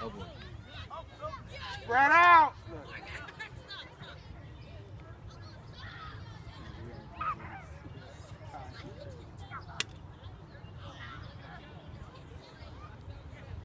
Oh boy. Spread out.